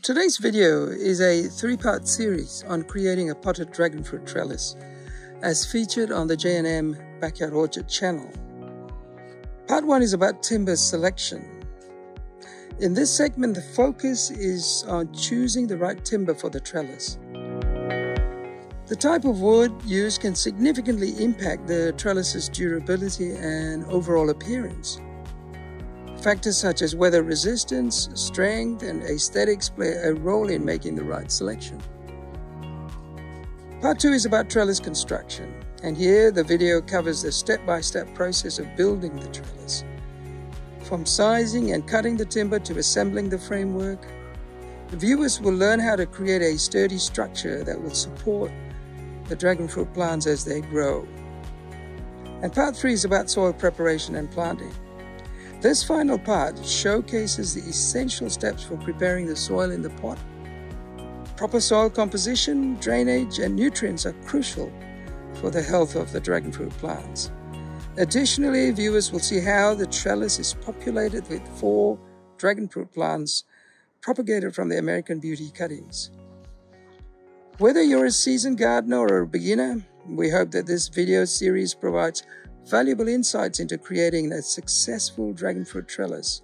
Today's video is a three-part series on creating a potted dragon fruit trellis as featured on the J&M Backyard Orchard channel. Part 1 is about timber selection. In this segment, the focus is on choosing the right timber for the trellis. The type of wood used can significantly impact the trellis's durability and overall appearance. Factors such as weather resistance, strength, and aesthetics play a role in making the right selection. Part 2 is about trellis construction, and here the video covers the step-by-step -step process of building the trellis. From sizing and cutting the timber to assembling the framework, the viewers will learn how to create a sturdy structure that will support the dragon fruit plants as they grow. And part 3 is about soil preparation and planting. This final part showcases the essential steps for preparing the soil in the pot. Proper soil composition, drainage, and nutrients are crucial for the health of the dragon fruit plants. Additionally, viewers will see how the trellis is populated with four dragon fruit plants propagated from the American Beauty cuttings. Whether you're a seasoned gardener or a beginner, we hope that this video series provides valuable insights into creating a successful dragon fruit trellis.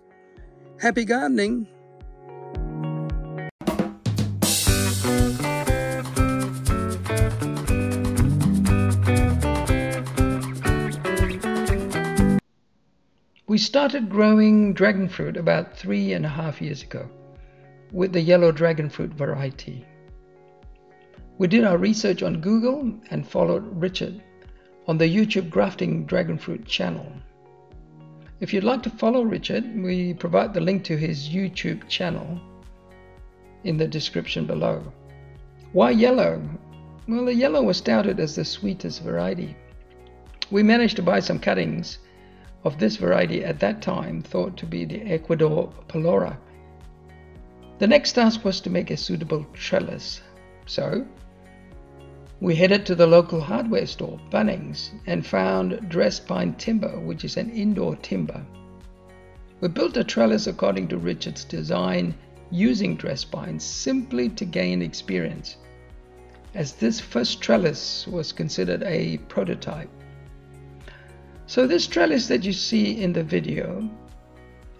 Happy gardening! We started growing dragon fruit about three and a half years ago with the yellow dragon fruit variety. We did our research on Google and followed Richard on the YouTube Grafting Dragon Fruit channel. If you'd like to follow Richard, we provide the link to his YouTube channel in the description below. Why yellow? Well, the yellow was touted as the sweetest variety. We managed to buy some cuttings of this variety at that time, thought to be the Ecuador Palora. The next task was to make a suitable trellis. So, we headed to the local hardware store, Bunnings, and found dressed pine timber, which is an indoor timber. We built a trellis according to Richard's design using dress pines simply to gain experience, as this first trellis was considered a prototype. So this trellis that you see in the video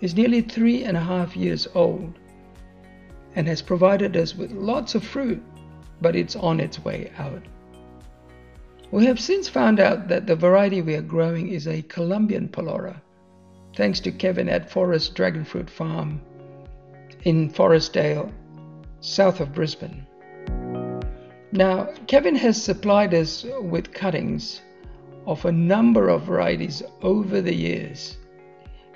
is nearly three and a half years old and has provided us with lots of fruit but it's on its way out. We have since found out that the variety we are growing is a Colombian Palora, thanks to Kevin at Forest Dragon Fruit Farm in Forestdale, south of Brisbane. Now, Kevin has supplied us with cuttings of a number of varieties over the years,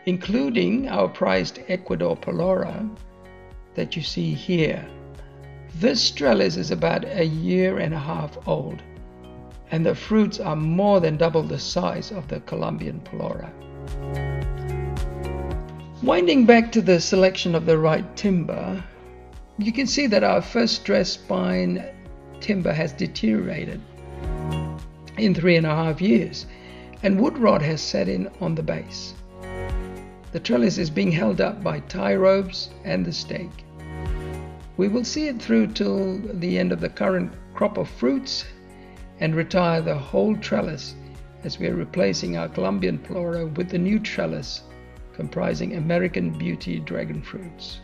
including our prized Ecuador Palora that you see here. This trellis is about a year and a half old, and the fruits are more than double the size of the Colombian Palora. Winding back to the selection of the right timber, you can see that our first dressed pine timber has deteriorated in three and a half years, and wood rot has set in on the base. The trellis is being held up by tie ropes and the stake. We will see it through till the end of the current crop of fruits and retire the whole trellis as we are replacing our Colombian Palora with the new trellis comprising American Beauty dragon fruits.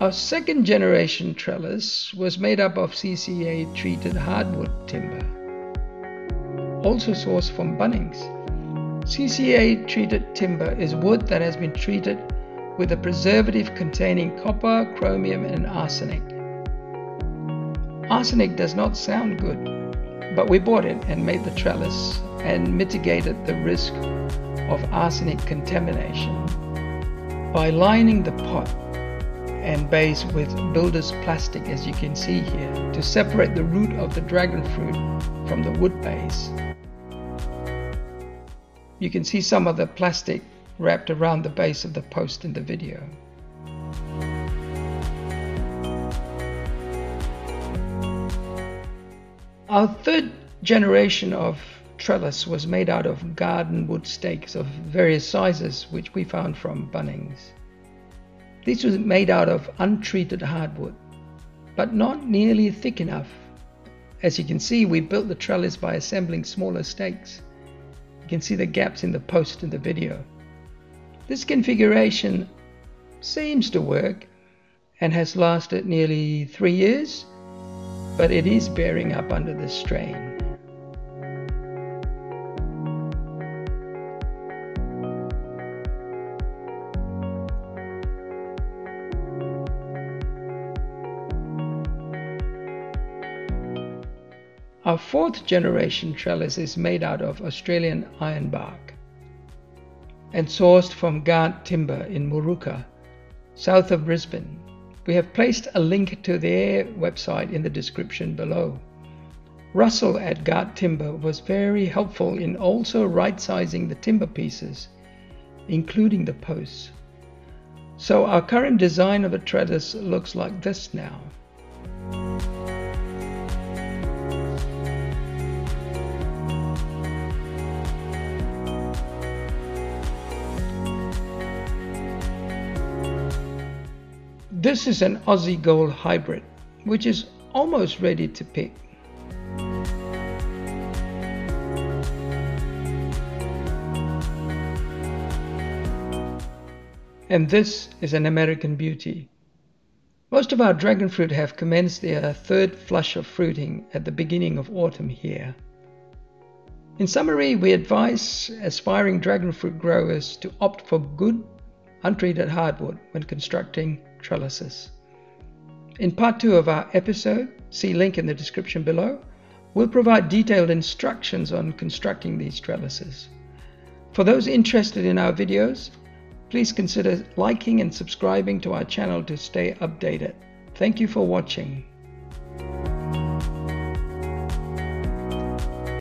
Our second generation trellis was made up of CCA treated hardwood timber, also sourced from Bunnings. CCA treated timber is wood that has been treated with a preservative containing copper, chromium, and arsenic. Arsenic does not sound good, but we bought it and made the trellis and mitigated the risk of arsenic contamination by lining the pot and base with builder's plastic as you can see here to separate the root of the dragon fruit from the wood base. You can see some of the plastic wrapped around the base of the post in the video. Our third generation of trellis was made out of garden wood stakes of various sizes, which we found from Bunnings. This was made out of untreated hardwood, but not nearly thick enough. As you can see, we built the trellis by assembling smaller stakes. Can see the gaps in the post in the video. This configuration seems to work and has lasted nearly three years, but it is bearing up under the strain. Our fourth generation trellis is made out of Australian ironbark and sourced from Garde Timber in Moorooka, south of Brisbane. We have placed a link to their website in the description below. Russell at Garde Timber was very helpful in also right sizing the timber pieces, including the posts. So our current design of a trellis looks like this now. This is an Aussie Gold hybrid, which is almost ready to pick. And this is an American beauty. Most of our dragon fruit have commenced their third flush of fruiting at the beginning of autumn here. In summary, we advise aspiring dragon fruit growers to opt for good, untreated hardwood when constructing trellises. In part two of our episode, see link in the description below, we'll provide detailed instructions on constructing these trellises. For those interested in our videos, please consider liking and subscribing to our channel to stay updated. Thank you for watching.